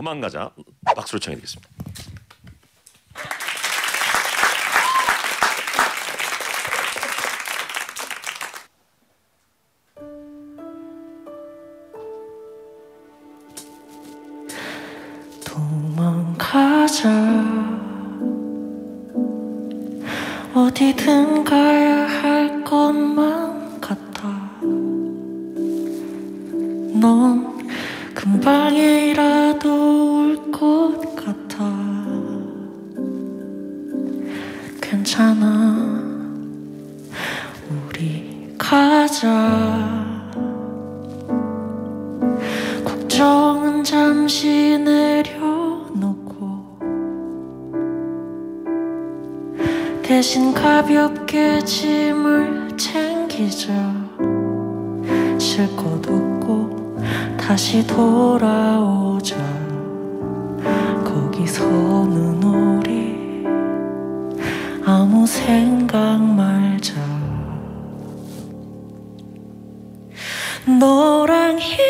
도망가자. 박수로 청해 드리겠습니다. 도망가자. 어디든 가야 할 것만 같아. 넌 금방이라도 올 것 같아. 괜찮아. 우리 가자. 걱정은 잠시 내려놓고. 대신 가볍게 짐을 챙기자. 쉴것 없고 다시 돌아오자. 거기서는 우리 아무 생각 말자. 너랑 있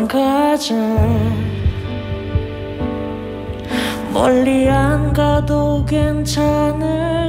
망가자. 멀리 안 가도 괜찮을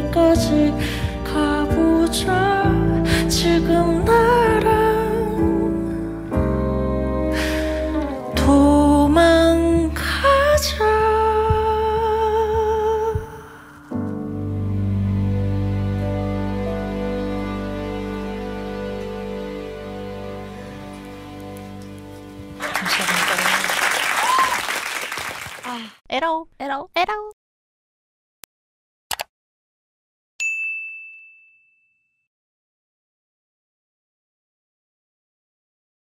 때까지 가보자. 지금 나랑 도망가자. 아, 에라오, 에라오, 에라오.